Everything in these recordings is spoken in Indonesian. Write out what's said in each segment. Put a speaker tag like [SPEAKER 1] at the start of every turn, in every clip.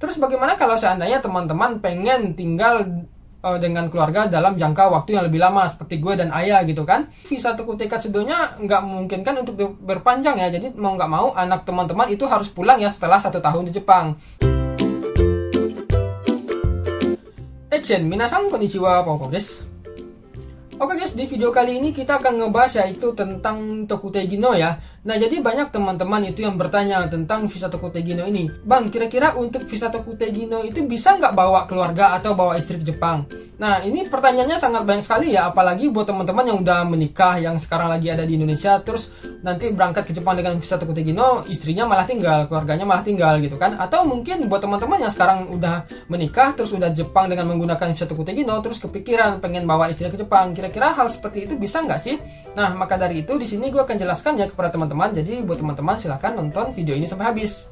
[SPEAKER 1] terus bagaimana kalau seandainya teman-teman pengen tinggal uh, dengan keluarga dalam jangka waktu yang lebih lama seperti gue dan ayah gitu kan? Visa tuku TK sedonya nggak mungkin kan untuk berpanjang ya. Jadi mau nggak mau anak teman-teman itu harus pulang ya setelah satu tahun di Jepang. Action, minasan konnichiwa, Popo desu. Oke guys, di video kali ini kita akan ngebahas yaitu tentang Tokutegino ya. Nah, jadi banyak teman-teman itu yang bertanya tentang visa Tokutegino ini. Bang, kira-kira untuk visa Tokutegino itu bisa nggak bawa keluarga atau bawa istri ke Jepang? Nah, ini pertanyaannya sangat banyak sekali ya, apalagi buat teman-teman yang udah menikah, yang sekarang lagi ada di Indonesia, terus nanti berangkat ke Jepang dengan visa Tokutegino, istrinya malah tinggal, keluarganya malah tinggal gitu kan. Atau mungkin buat teman-teman yang sekarang udah menikah, terus udah Jepang dengan menggunakan visa Tokutegino, terus kepikiran pengen bawa istrinya ke Jepang, kira-kira hal seperti itu bisa nggak sih? Nah, maka dari itu di sini gue akan jelaskan ya kepada teman-teman, jadi buat teman-teman silahkan nonton video ini sampai habis.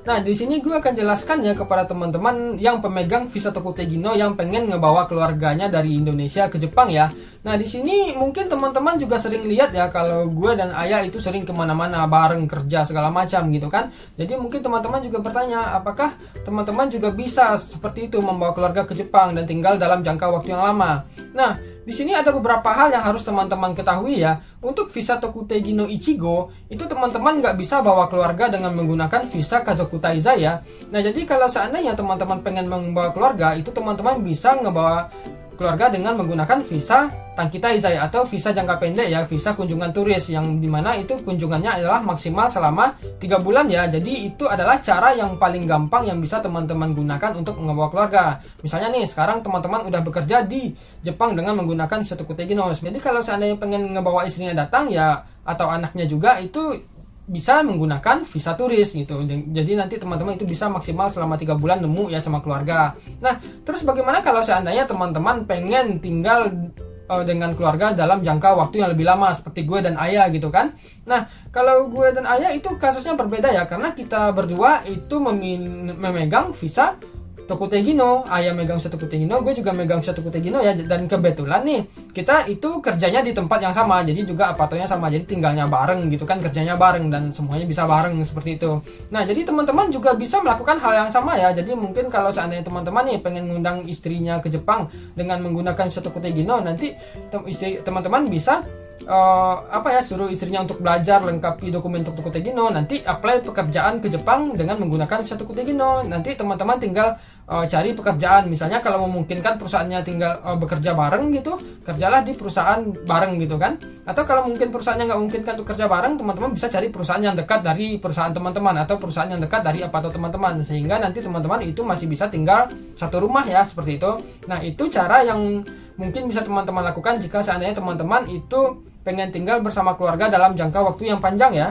[SPEAKER 1] Nah, di sini gue akan jelaskan ya kepada teman-teman yang pemegang visa Tokutegino yang pengen ngebawa keluarganya dari Indonesia ke Jepang ya. Nah, di sini mungkin teman-teman juga sering lihat ya kalau gue dan ayah itu sering ke mana-mana bareng kerja segala macam gitu kan. Jadi mungkin teman-teman juga bertanya, apakah teman-teman juga bisa seperti itu membawa keluarga ke Jepang dan tinggal dalam jangka waktu yang lama. Nah, di sini ada beberapa hal yang harus teman-teman ketahui ya. Untuk visa Tokutegi no Ichigo, itu teman-teman nggak bisa bawa keluarga dengan menggunakan visa Kazoku Taiza ya. Nah, jadi kalau seandainya teman-teman pengen membawa keluarga, itu teman-teman bisa ngebawa keluarga dengan menggunakan visa Tangkita Izai atau visa jangka pendek ya, visa kunjungan turis yang di mana itu kunjungannya adalah maksimal selama 3 bulan ya. Jadi itu adalah cara yang paling gampang yang bisa teman-teman gunakan untuk membawa keluarga. Misalnya nih, sekarang teman-teman udah bekerja di Jepang dengan menggunakan visa Teginos. Jadi kalau seandainya pengen ngebawa istrinya datang ya atau anaknya juga itu bisa menggunakan visa turis gitu. Jadi nanti teman-teman itu bisa maksimal selama tiga bulan nemu ya sama keluarga. Nah, terus bagaimana kalau seandainya teman-teman pengen tinggal uh, dengan keluarga dalam jangka waktu yang lebih lama seperti gue dan ayah gitu kan? Nah, kalau gue dan ayah itu kasusnya berbeda ya karena kita berdua itu memegang visa Toko Tegino, ayah megang satu Tegino, gue juga megang satu Tegino ya. Dan kebetulan nih kita itu kerjanya di tempat yang sama. Jadi juga apartemennya sama jadi tinggalnya bareng gitu kan kerjanya bareng dan semuanya bisa bareng seperti itu. Nah jadi teman-teman juga bisa melakukan hal yang sama ya. Jadi mungkin kalau seandainya teman-teman nih pengen ngundang istrinya ke Jepang dengan menggunakan satu Tegino nanti istri teman-teman bisa uh, apa ya suruh istrinya untuk belajar lengkapi dokumen untuk Tegino nanti apply pekerjaan ke Jepang dengan menggunakan visa Tegino nanti teman-teman tinggal uh, cari pekerjaan. Misalnya kalau memungkinkan perusahaannya tinggal uh, bekerja bareng gitu kerjalah di perusahaan bareng gitu kan. Atau kalau mungkin perusahaannya nggak memungkinkan untuk kerja bareng teman-teman bisa cari perusahaan yang dekat dari perusahaan teman-teman atau perusahaan yang dekat dari apa atau teman-teman. Sehingga nanti teman-teman itu masih bisa tinggal satu rumah ya seperti itu. Nah itu cara yang mungkin bisa teman-teman lakukan jika seandainya teman-teman itu pengen tinggal bersama keluarga dalam jangka waktu yang panjang ya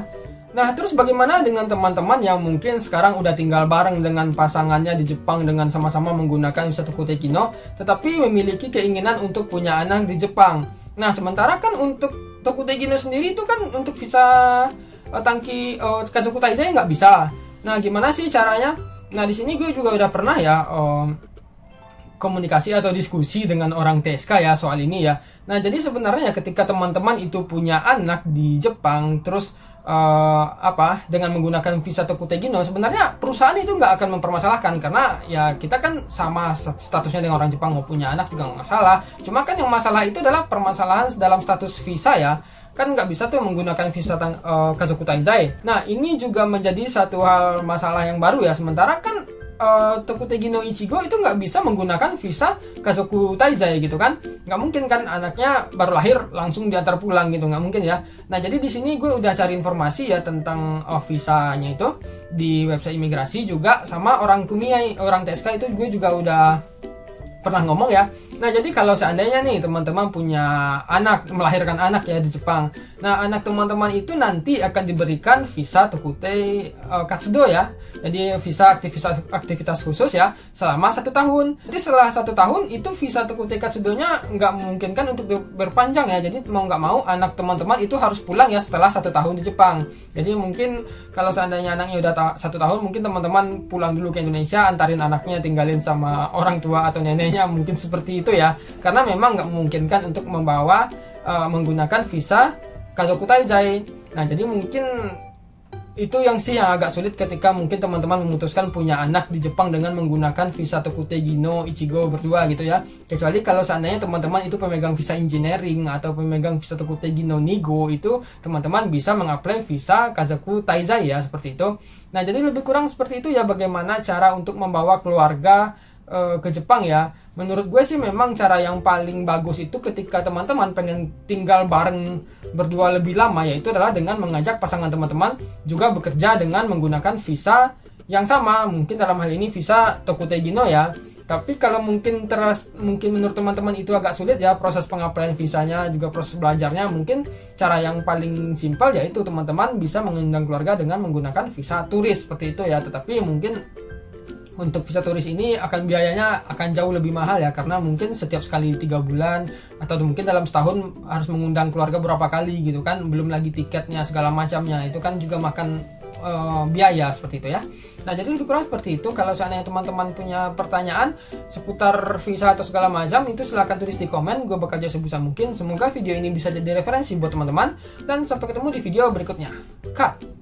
[SPEAKER 1] Nah, terus bagaimana dengan teman-teman yang mungkin sekarang udah tinggal bareng dengan pasangannya di Jepang dengan sama-sama menggunakan wisata Tekino, tetapi memiliki keinginan untuk punya anak di Jepang. Nah, sementara kan untuk Tokutegino sendiri itu kan untuk visa uh, tangki uh, Kazoku Taizai nggak bisa. Nah, gimana sih caranya? Nah, di sini gue juga udah pernah ya um, komunikasi atau diskusi dengan orang TSK ya soal ini ya. Nah, jadi sebenarnya ketika teman-teman itu punya anak di Jepang, terus uh, apa dengan menggunakan visa Tokutegino sebenarnya perusahaan itu nggak akan mempermasalahkan karena ya kita kan sama statusnya dengan orang Jepang mau punya anak juga nggak masalah cuma kan yang masalah itu adalah permasalahan dalam status visa ya kan nggak bisa tuh menggunakan visa tang, uh, Kazoku. Nah ini juga menjadi satu hal masalah yang baru ya sementara kan uh, Tokutegi no Ichigo itu nggak bisa menggunakan visa Kazoku Taizai gitu kan? Nggak mungkin kan anaknya baru lahir langsung diantar pulang gitu nggak mungkin ya. Nah jadi di sini gue udah cari informasi ya tentang uh, visanya itu di website imigrasi juga sama orang Kumiai orang TSK itu gue juga udah pernah ngomong ya Nah, jadi kalau seandainya nih teman-teman punya anak, melahirkan anak ya di Jepang. Nah, anak teman-teman itu nanti akan diberikan visa Tokute uh, Katsudo ya. Jadi visa aktivitas aktivitas khusus ya selama satu tahun. Jadi setelah satu tahun itu visa Tokute Katsudonya nggak memungkinkan untuk berpanjang ya. Jadi mau nggak mau anak teman-teman itu harus pulang ya setelah satu tahun di Jepang. Jadi mungkin kalau seandainya anaknya udah ta satu tahun, mungkin teman-teman pulang dulu ke Indonesia, antarin anaknya tinggalin sama orang tua atau mungkin seperti itu ya karena memang nggak memungkinkan untuk membawa uh, menggunakan visa Kazoku Taizai nah jadi mungkin itu yang sih yang agak sulit ketika mungkin teman-teman memutuskan punya anak di Jepang dengan menggunakan visa Tokute Gino Ichigo berdua gitu ya. Kecuali kalau seandainya teman-teman itu pemegang visa engineering atau pemegang visa Tokute Gino Nigo itu teman-teman bisa mengapply visa Kazaku Taizai ya seperti itu. Nah, jadi lebih kurang seperti itu ya bagaimana cara untuk membawa keluarga uh, ke Jepang ya. Menurut gue sih memang cara yang paling bagus itu ketika teman-teman pengen tinggal bareng berdua lebih lama yaitu adalah dengan mengajak pasangan teman-teman juga bekerja dengan menggunakan visa yang sama. Mungkin dalam hal ini visa Tokute Gino ya. Tapi kalau mungkin teras mungkin menurut teman-teman itu agak sulit ya proses pengapaian visanya juga proses belajarnya mungkin cara yang paling simpel yaitu teman-teman bisa mengundang keluarga dengan menggunakan visa turis seperti itu ya. Tetapi mungkin untuk visa turis ini akan biayanya akan jauh lebih mahal ya karena mungkin setiap sekali tiga bulan atau mungkin dalam setahun harus mengundang keluarga berapa kali gitu kan belum lagi tiketnya segala macamnya. Itu kan juga makan uh, biaya seperti itu ya. Nah jadi lebih kurang seperti itu. Kalau seandainya teman-teman punya pertanyaan seputar visa atau segala macam itu silahkan tulis di komen. Gue jawab sebisa mungkin. Semoga video ini bisa jadi referensi buat teman-teman. Dan sampai ketemu di video berikutnya. Cut